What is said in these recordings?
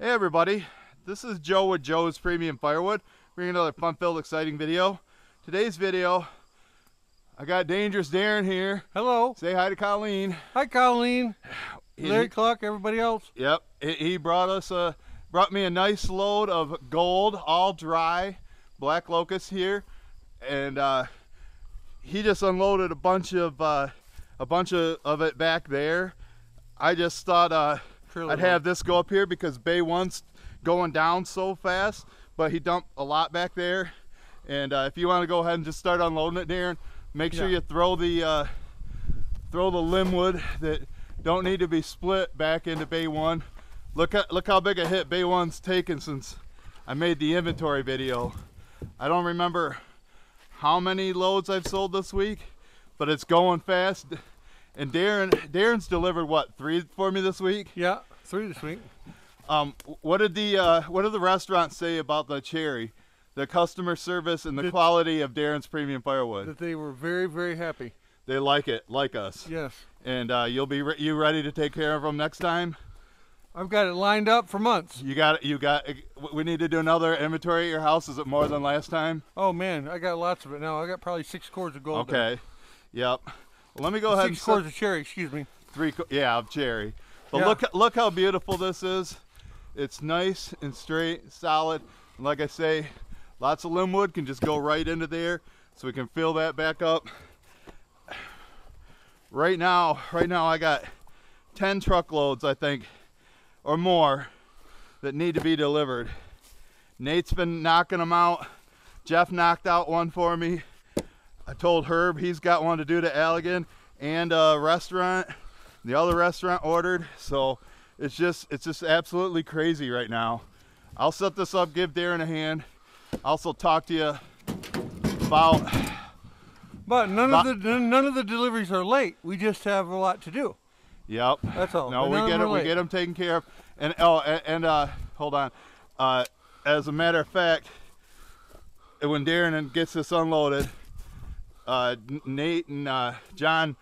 Hey everybody, this is Joe with Joe's Premium Firewood, bringing another fun-filled, exciting video. Today's video, I got Dangerous Darin here. Hello. Say hi to Colleen. Hi, Colleen. Larry Cluck, everybody else. Yep, he- he brought us a, brought me a nice load of gold, all dry, black locust here, and uh, he just unloaded a bunch of, uh, a bunch of, of it back there. I just thought uh, I'd have this go up here because Bay One's going down so fast, but he dumped a lot back there. And uh, if you want to go ahead and just start unloading it, Darin, make sure Yeah. you throw the uh, throw the limb wood that don't need to be split back into Bay One. Look at look how big a hit Bay One's taken since I made the inventory video. I don't remember how many loads I've sold this week, but it's going fast. And Darin Darin's delivered what three for me this week. Yeah, three this week. Um, what did the uh, what did the restaurant say about the cherry, the customer service and the quality of Darin's premium firewood? That they were very, very happy. They like it, like us, Yes. and uh, you'll be re- you ready to take care of them next time. I've got it lined up for months. You got it. you got. We need to do another inventory at your house. Is it more than last time? Oh man, I got lots of it now. I got probably six cords of gold. there. Okay. Yep. Let me go ahead and Six set of cherry. Excuse me. three. Yeah, of cherry. But Yeah. look look how beautiful this is. It's nice and straight, solid. And like I say, lots of limb wood can just go right into there, so we can fill that back up. Right now, right now I got 10 truckloads, I think, or more, that need to be delivered. Nate's been knocking them out. Jeff knocked out one for me. I told Herb he's got one to do to Allegan and a restaurant. The other restaurant ordered, so it's just it's just absolutely crazy right now. I'll set this up, give Darin a hand. Also talk to you about But none But- of the none of the deliveries are late. We just have a lot to do. Yep. That's all. No, we get them it. We get them taken care of. And oh, and, and uh, hold on. Uh, as a matter of fact, when Darin gets this unloaded, uh, Nate and uh, John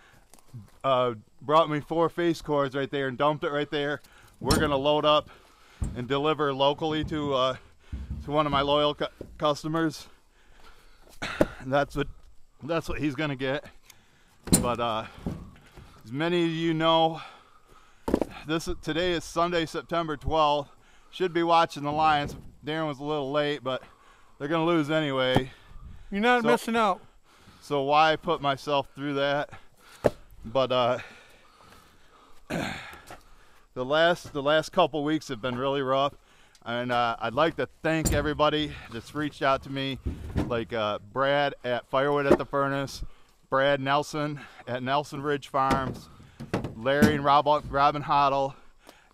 uh, brought me four face cords right there and dumped it right there. We're gonna load up and deliver locally to uh, to one of my loyal cu- customers. And that's what that's what he's gonna get. But uh, as many of you know, this today is Sunday, September 12th. Should be watching the Lions. Darin was a little late, but they're gonna lose anyway. You're not So- missing out. So why I put myself through that? But uh, the last the last couple weeks have been really rough, and uh, I'd like to thank everybody that's reached out to me, like uh, Brad at Firewood at the Furnace, Brad Nelson at Nelson Ridge Farms, Larry and Rob, Robin Hoddle,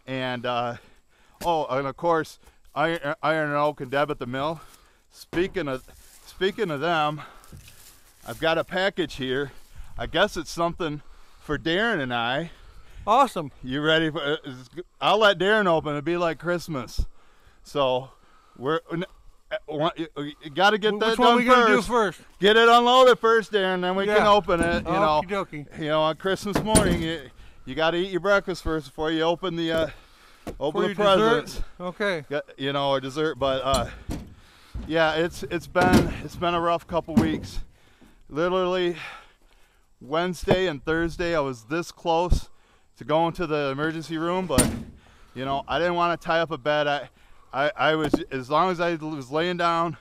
and uh, oh, and of course Iron, Iron and Oak and Deb at the Mill. Speaking of speaking of them, I've got a package here. I guess it's something for Darin and I. Awesome. You ready for? uh, I'll let Darin open. It'll be like Christmas. So we're you got to get that Which one done are we gonna do first. first? Get it unloaded first, Darin. Then we can open it. You know, dokie. you know, on Christmas morning, you, you got to eat your breakfast first before you open the uh, open For the your dessert? presents. Okay. You know, or dessert. But uh, yeah, it's it's been it's been a rough couple weeks. Literally, Wednesday and Thursday, I was this close to going to the emergency room, but you know, I didn't want to tie up a bed. I, I, I was as long as I was laying down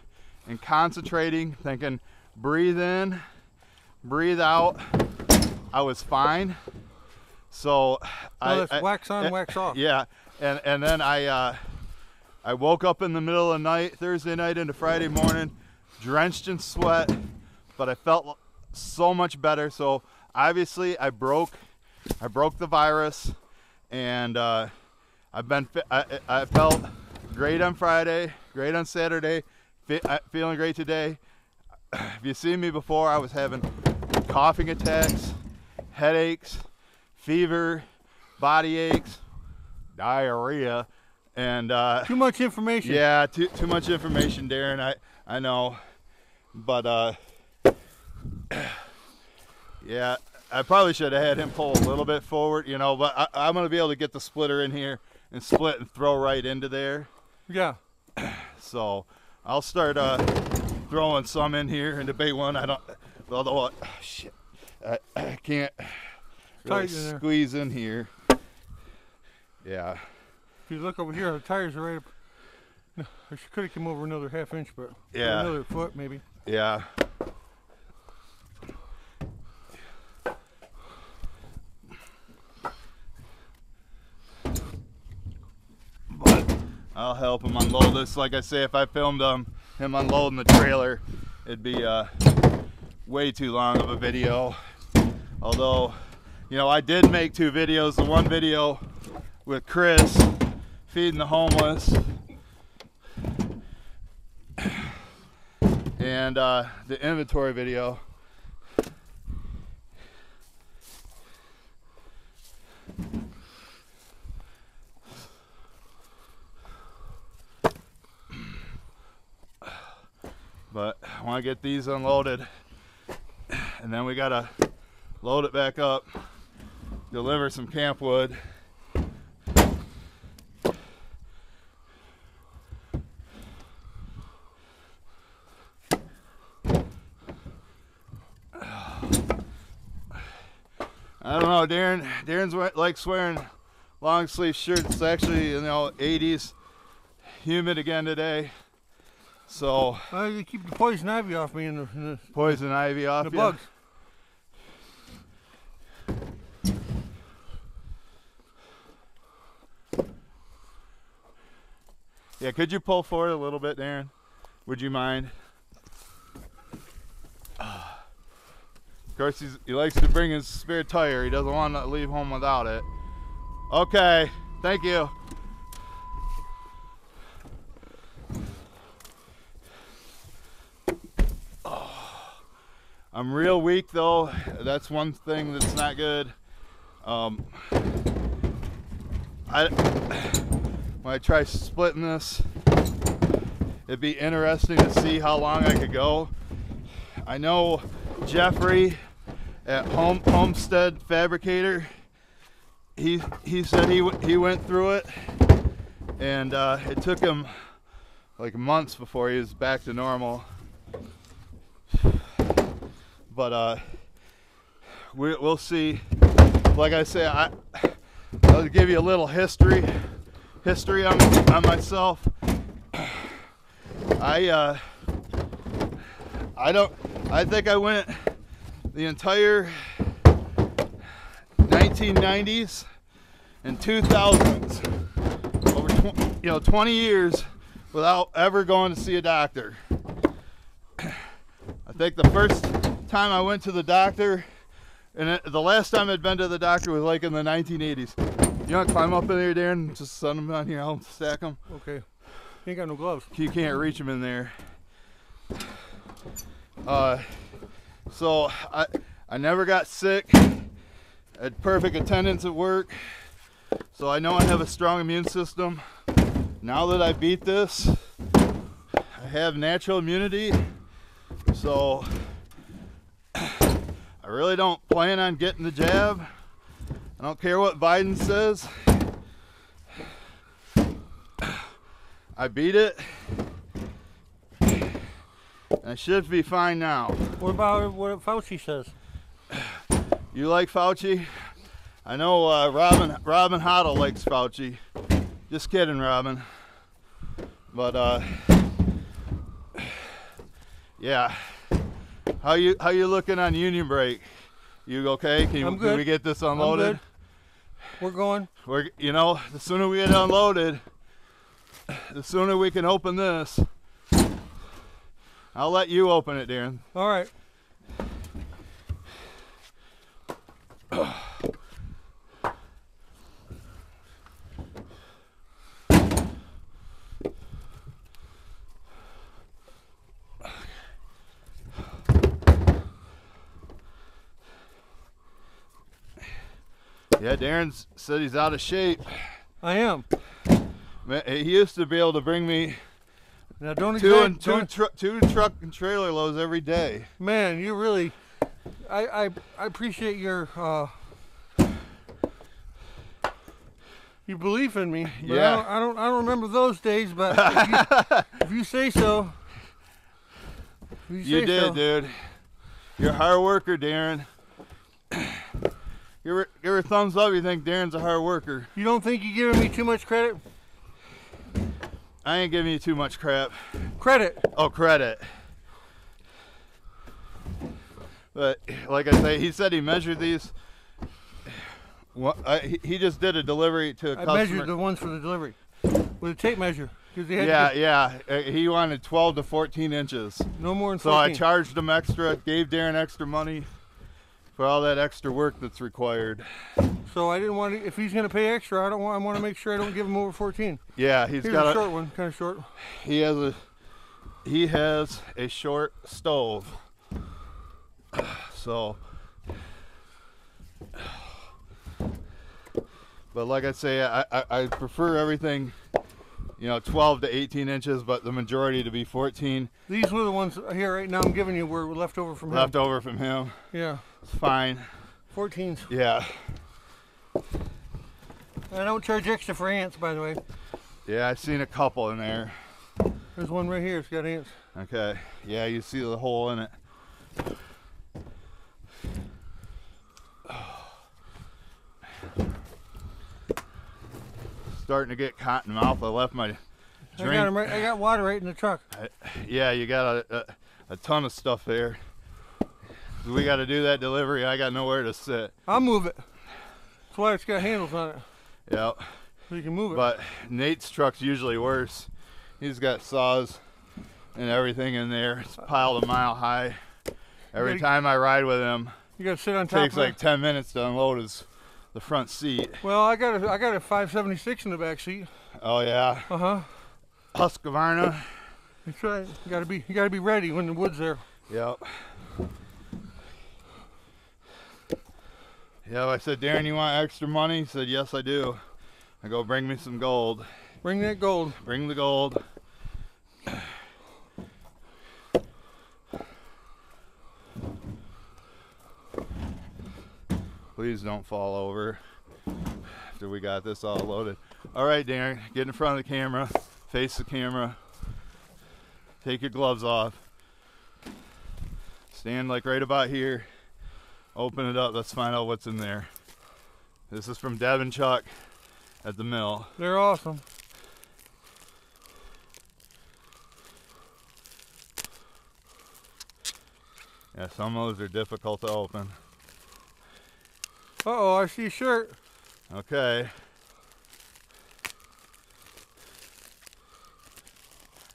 and concentrating, thinking, breathe in, breathe out. I was fine. So I, I- wax on, eh, wax off. yeah, and and then I uh, I woke up in the middle of the night, Thursday night into Friday morning, drenched in sweat, but I felt so much better. So obviously I broke I broke the virus, and uh, I've been I, I felt great on Friday, great on Saturday, fe- feeling great today. If you've seen me before, I was having coughing attacks, headaches, fever, body aches, diarrhea, and uh, Too much information. yeah, too too much information, Darin. I I know, but uh, yeah, I probably should have had him pull a little bit forward, you know. But I, I'm gonna be able to get the splitter in here and split and throw right into there. Yeah. So I'll start uh, throwing some in here the bait one. I don't, although oh, shit, I, I can't really in squeeze in here. Yeah. If you look over here, the tires are right up. I could have come over another half inch, but yeah, another foot maybe. Yeah. I'll help him unload this. Like I say, if I filmed um, him unloading the trailer, it'd be uh, way too long of a video. Although, you know, I did make two videos. The one video with Chris feeding the homeless and uh, the inventory video. But I want to get these unloaded and then we got to load it back up, deliver some camp wood. I don't know, Darin. Darin's like swearing long sleeve shirts. It's actually you know 80s, humid again today. So uh, you keep the poison ivy off me and the, and the poison ivy off the bugs. Yeah, could you pull forward a little bit, Darin? Would you mind? Of course, he likes to bring his spare tire. He doesn't want to leave home without it. Okay, thank you. I'm real weak though. That's one thing that's not good. Um, I when I try splitting this, it'd be interesting to see how long I could go. I know Jeffrey at Home Homestead Fabricator. He he said he he went through it, and uh, it took him like months before he was back to normal. But uh, we, we'll see. Like I say, I I'll give you a little history history on, on myself. I uh, I don't. I think I went the entire 1990s and 2000s, over you know 20 years without ever going to see a doctor. I think the first time I went to the doctor, and it, the last time I'd been to the doctor was like in the 1980s. You want to climb up in there, Darin? Just set them down here. I'll stack them. Okay. You ain't got no gloves. You can't reach them in there. Uh, so I, I never got sick. I had perfect attendance at work. So I know I have a strong immune system. Now that I beat this, I have natural immunity. So I really don't plan on getting the jab. I don't care what Biden says. I beat it. I should be fine now. What about what Fauci says? You like Fauci? I know uh, Robin Robin Hoddle likes Fauci. Just kidding, Robin. But uh, yeah. How you how you looking on Union Break? You okay? Can, I'm good. can we get this unloaded? We're going. We're you know the sooner we get unloaded, the sooner we can open this. I'll let you open it, Darin. All right. Yeah, Darin said he's out of shape. I am. Man, he used to be able to bring me now don't two and two, tr two truck and trailer loads every day. Man, you really, I I, I appreciate your uh, you believe in me. Yeah. I don't, I don't. I don't remember those days. But if you, if you say so. You, You did, so. dude. You're a hard worker, Darin. Give her, give her a thumbs up. You think Darin's a hard worker? You don't think you're giving me too much credit? I ain't giving you too much crap. Credit. Oh, credit. But like I say, he said he measured these. Well, I, he- just did a delivery to a I customer. measured the ones for the delivery with a tape measure because they had to yeah, yeah. Uh, He wanted 12 to 14 inches. no more than So I charged him extra, gave Darin extra money for all that extra work that's required. So I didn't want to. If he's going to pay extra, I don't want. I want to make sure I don't give him over 14. Yeah, he's Here's got a a short one, kind of short. he has a he has a short stove. So but like I say, I, I, I prefer everything, you know, 12 to 18 inches, but the majority to be 14 These were the ones here right now. I'm giving you were left over from left him. over from him. Yeah, It's fine. 14s. Yeah. I don't charge extra for ants, by the way. Yeah, I've seen a couple in there. There's one right here. It's got ants. Okay. Yeah, you see the hole in it. Starting to get cotton mouth. I left my I got right. I got water right in the truck. Yeah, you got a, a, a ton of stuff there. We got to do that delivery. I got nowhere to sit. I'll move it. That's why it's got handles on it, Yeah, so you can move it. but Nate's truck's usually worse. He's got saws and everything in there. It's piled a mile high. Every gotta- time I ride with him, you got to sit on top. takes of it. like 10 minutes to unload his the front seat. Well, I got a I got a 576 in the back seat. Oh yeah, Uh huh. Husqvarna. That's right. You gotta be you gotta be ready when the wood's there. Yep. Yeah, I said, Darin, you want extra money? He said, yes, I do. I go, bring me some gold. Bring that gold. Bring the gold. Please don't fall over after we got this all loaded. All right, Darin, get in front of the camera, face the camera, take your gloves off, stand like right about here, open it up. Let's find out what's in there. This is from Deb and Chuck at the mill. They're awesome. Yeah, some of those are difficult to open. Uh oh, I see a shirt. Okay.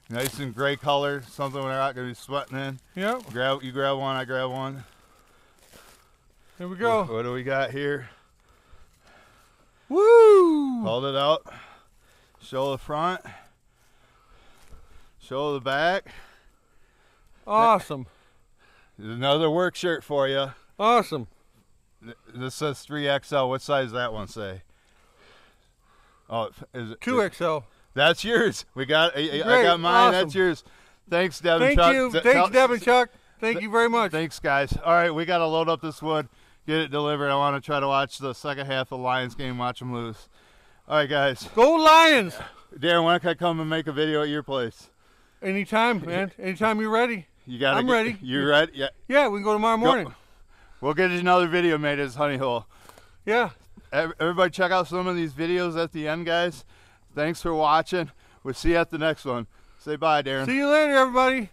Nice and gray color, something we're not gonna be sweating in. Yep. Grab you grab one, I grab one. Here we go. what do we got here? Woo! Hold it out. Show the front. Show the back. Awesome. There's another work shirt for you. Awesome. This says 3XL. What size does that one say? Oh, is it? 2XL. That's yours. We got. I, I got mine. awesome. That's yours. Thanks, Devin. Thank Chuck. you. Th- Thanks, and Chuck. Thank you very much. Thanks, guys. All right, we got to load up this wood, get it delivered. I want to try to watch the second half of the Lions game. Watch them lose. All right, guys. Go Lions! Darin, when can I come and make a video at your place? Anytime, man. Anytime you're ready. You got. I'm ready. You ready? Yeah. Yeah, we can go tomorrow morning. We'll get another video made as Honey Hole. Yeah. Everybody, check out some of these videos at the end, guys. Thanks for watching. We'll see you at the next one. Say bye, Darin. See you later, everybody.